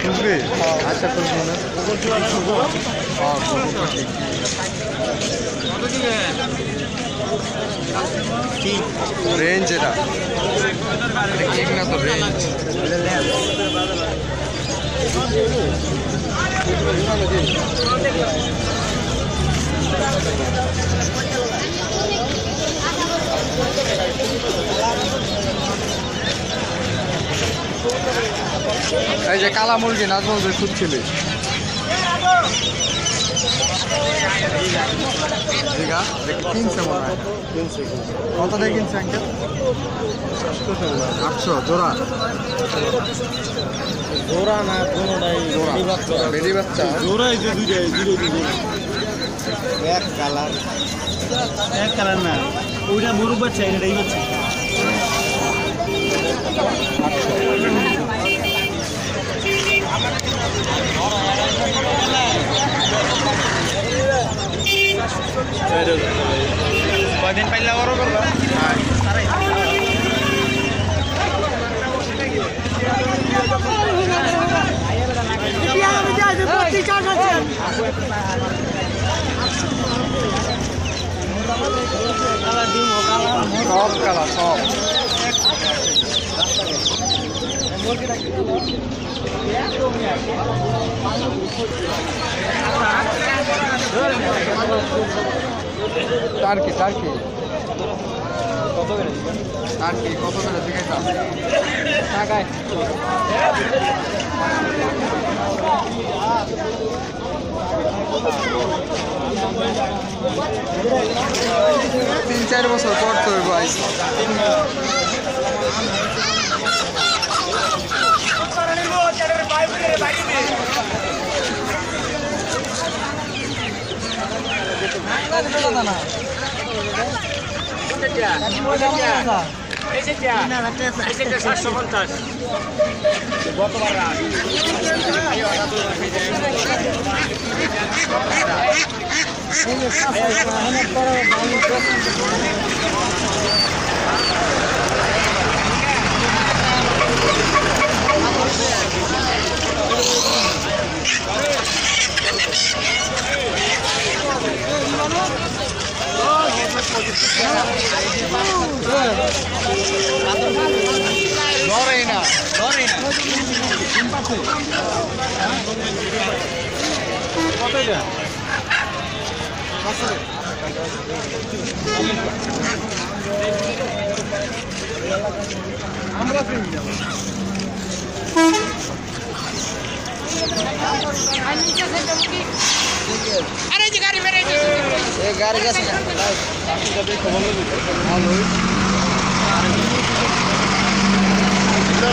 খুঁজবি আচ্ছা খুঁজবো না রেঞ্জ এটা কেক না তো রেঞ্জ যে কালা মুরগি নাজমল যে খুঁজছিলি কিনছে মনে হয়। কত দিয়ে কিনছে আঙ্কেল? আটশো জোড়া? জোড়া না কোনোটাই জোড়া। বেড়ি বেরি বাচ্চা? জোড়াই যে দুইটাই দুটো দুটো এক কালার। এক কালার না ওইটা এই বাচ্চা পাইলে বড় করবা সব কালা সব টার্কি টার্কি। টার্কি কত করে জিজ্ঞাসা? টাকায়। তিন চার বছর পর Ezequiel. Ezequiel. vai, está chorando. Chegou para lá. Aí, ó, tá tudo aqui. Aí, vai tá tudo aqui. গাড়ি গেছে।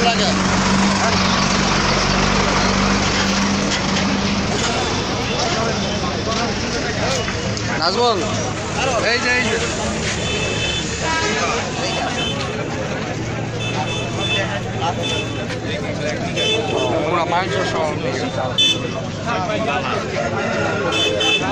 লাগে নাজমল এই যে এই যে। পুরা মাংস সহ।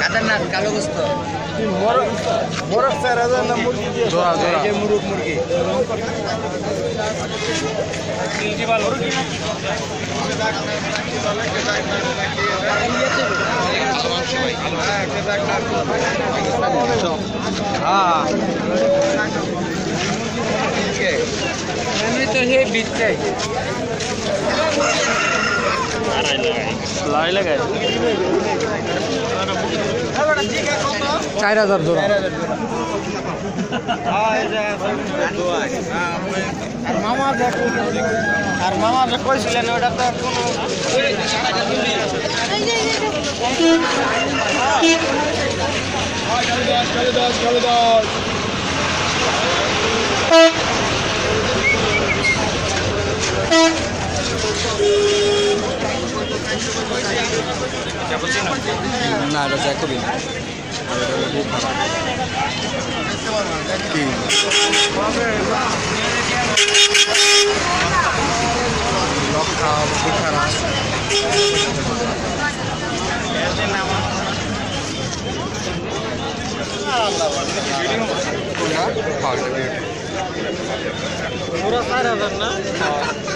হাজার কালো গোস্ত। বরফ চার হাজার না মুরগি দিয়ে জোড়া, জোড়া। যে মুরগ মুরগি হ্যাঁ। তো হে বিচ্ছে লাই লাগাই চার হাজার জোড়া আর মামা যে আর মামা যে কইছিলেন ওটা তো কোনো না এটা জ্যাকোবিন কি লক্ষা বুখারা কোনটা হ্যাঁ এটা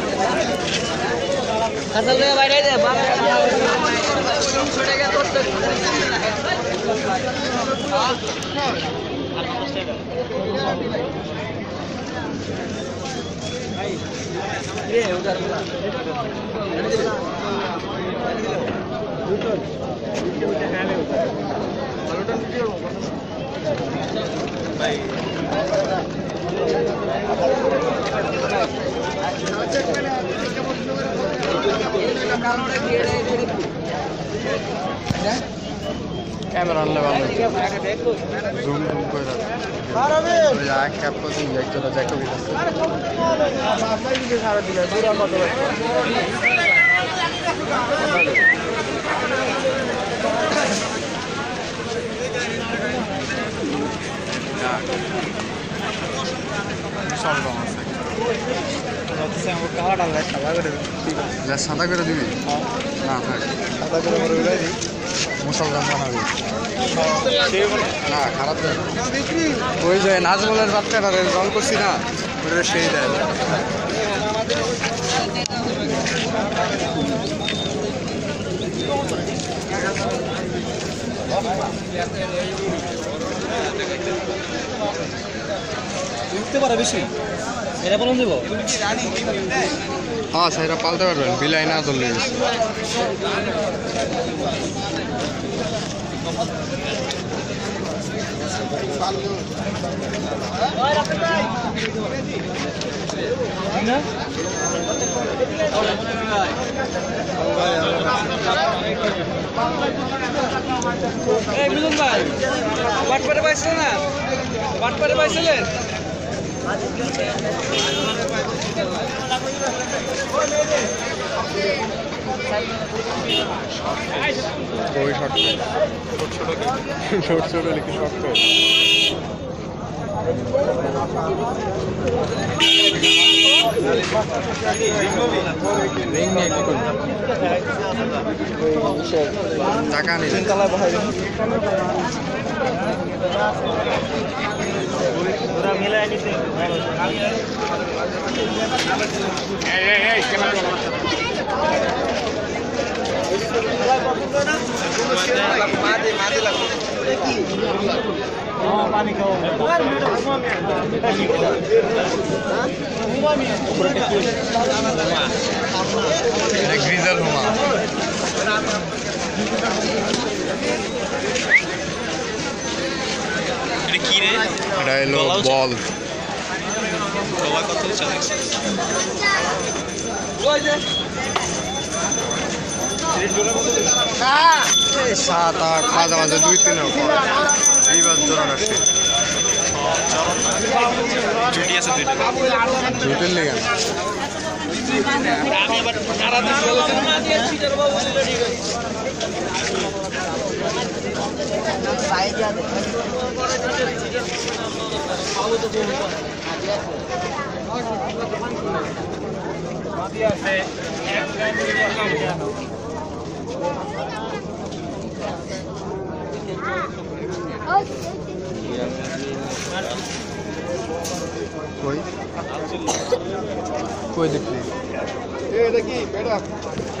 শেষ খাসি কুতো হাজার টাকা বাইরে দে ক্যামেরা আনলে ভালো জুম জুম করে ওই যে এক ক্যাপ করছি একজোড়া জ্যাকবি বিশাল রং আছে যা সাদা করে দিবি? না, থাক। মুসলমান বানাবি। না, খারাপ দেয় ওই যে নাজমলের বাচ্চাটা রং করছি না। ওটা সেই দেয় উঠতে পারে বেশি। এটা বলুন দেবো? হ্যাঁ সেটা পাল্টে পারবেন বিলাই না ধরলে না এই মিলন ভাই বাটপারে পাইছিল না? বাটপারে পাইছিলেন? ওই শর্ট ছোট ছোট লিখে শর্ট করে রিং নিয়ে কি করবি টাকা নিলে। ওরা মিলাই নিতে পানি খাও এটা গ্রিজাল হুমা এটা হলো বল এই সাত আট মাঝে মাঝে দুই তিন এইবার জোরান আসছে জুটি আছে দুইটা। জুটের লেগে আমি আবার সারা দিন বলেছেন না দিয়ে ছিটার বাবু ঠিক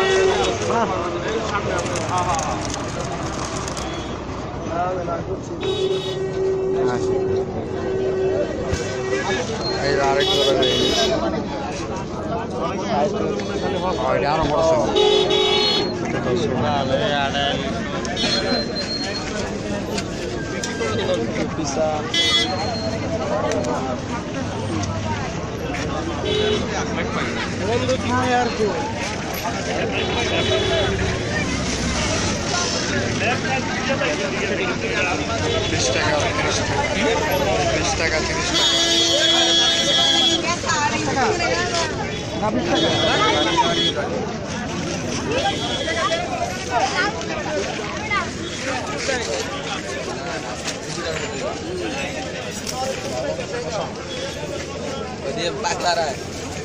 এই যে আরেক জোড়া দেই এটা আরও বড় বিশ টাকা তিরিশ টাকা বিশ টাকা তিরিশ টাকা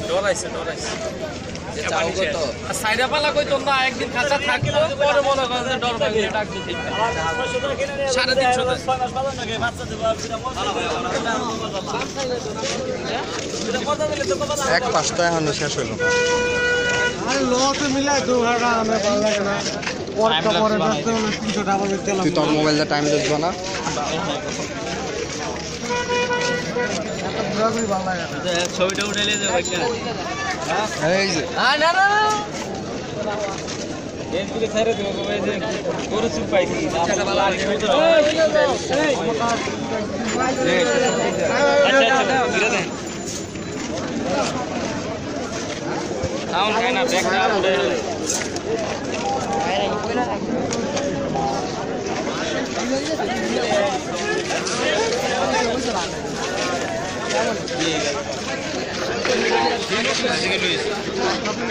ডরাইছে ডরাইছে সাইডা পালা একদিন খাঁচা থাকব পরে মনে করেন যে ডর পাইলে ডাক দিতে সাড়ে তিনশো এক পাঁচটা এখনও শেষ হইল তুই তোর মোবাইলটা টাইম দিস না ঘোরাঘুরি ভালো লাগে না ছবিটা উঠে নিয়ে যাব না না না এদিকে ছেড়ে দেবো ভাই যে গরু চুপ পাইছি আচ্ছা আচ্ছা সাউন্ড খায় না ব্যাগ না উঠে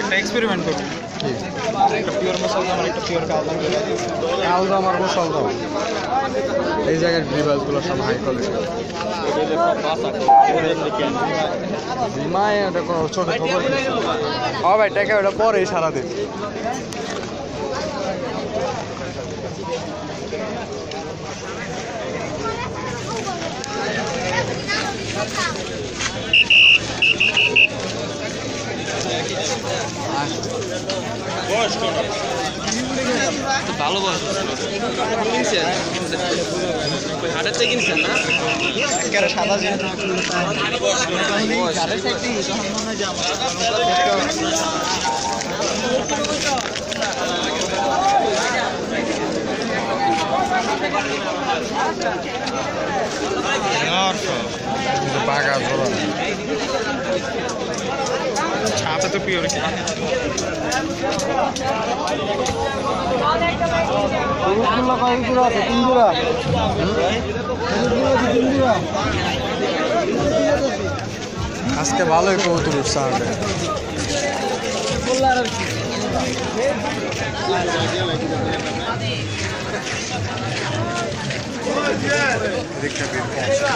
একটা এক্সপেরিমেন্ট করব। একটা পিওর মশলা দাম আর একটা পিওর কালদাম কালদম আর গোসল দাম। এই জায়গার গ্রিবাসগুলো সব হাই কোয়ালিটি বিমায় ওটা কোনো ছোট খবর ও ভাই টাকা ওটা পরেই সারাদিন। ভালো হাটের থেকে কিনছেন না সাদা যে বাগা ধরো ছাপে তো পিওর রসগোল্লা কয় জোড়া আছে তিন জোড়া তিন জোড়া আজকে ভালোই দেখতে পেয়ে কিচ্ছু না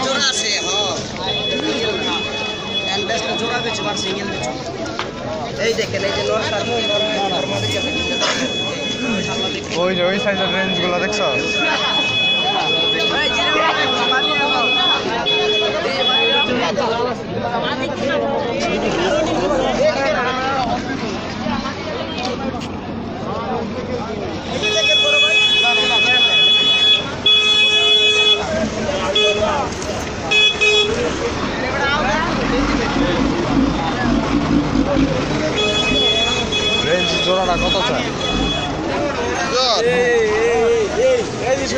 জোড়া আছে জোড়া বেচো সিঙ্গেল বেচো এই দেখেন এই যে নর্মালি যাবে ওই যে ওই সাইজের রেঞ্জগুলো দেখছ? রেঞ্জ জোড়াটা কত চাই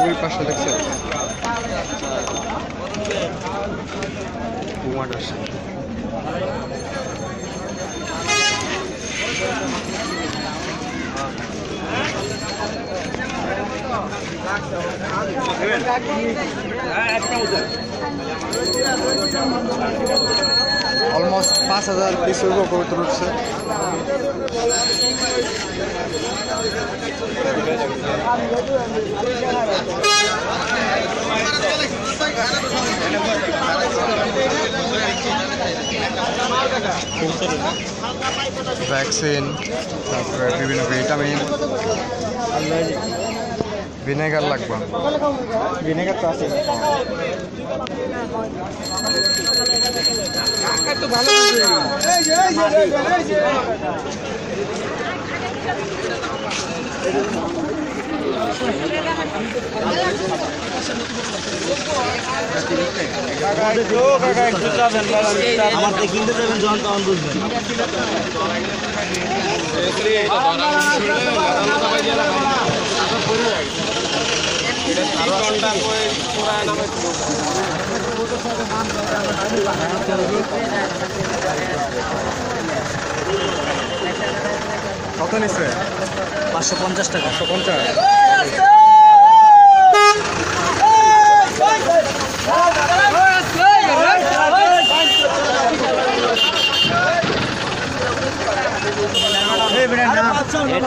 ওই পাশে দেখছে কুমার আসে অলমোস্ট পাঁচ হাজার পিস হইব কবুতর উঠছে ভ্যাকসিন তারপরে বিভিন্ন ভিটামিন ভিনেগার লাগবে। ভিনেগার তো আছে। আমার তো কিনতে যাবেন যখন তখন বুঝবেন। কত নিচ্ছে পাঁচশো পঞ্চাশ টাকা। একশো পঞ্চাশ?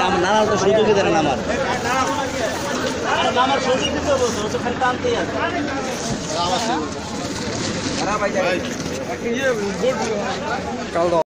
আমার নানা তো সুযোগই দেন আমার আমার সুযোগ দিতে বলছো ও তো খালি টানতেই আছে কাল